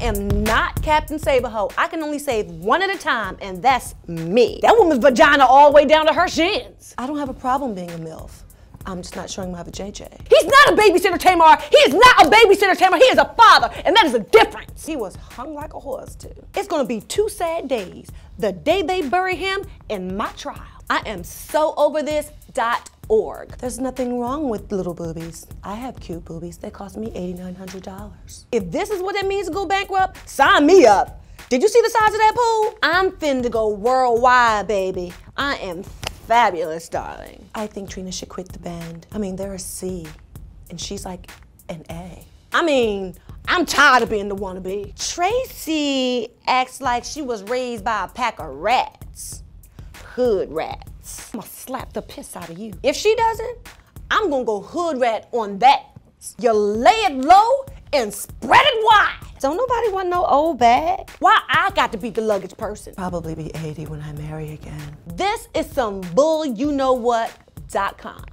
am not Captain Save-a-ho. I can only save one at a time, and that's me. That woman's vagina all the way down to her shins. I don't have a problem being a MILF. I'm just not showing my JJ. He's not a babysitter, Tamar. He is not a babysitter, Tamar. He is a father, and that is a difference. He was hung like a horse, too. It's gonna be two sad days. The day they bury him and my trial. I am so over this. Dot org. There's nothing wrong with little boobies. I have cute boobies. They cost me $8,900. If this is what it means to go bankrupt, sign me up. Did you see the size of that pool? I'm fin to go worldwide, baby. I am fabulous, darling. I think Trina should quit the band. I mean, they're a C, and she's like an A. I mean, I'm tired of being the wannabe. Traci acts like she was raised by a pack of rats. Hood rats. I'm gonna slap the piss out of you. If she doesn't, I'm gonna go hood rat on that. You lay it low and spread it wide. Don't nobody want no old bag. Why I got to be the luggage person? Probably be 80 when I marry again. This is some bull you know what dot com.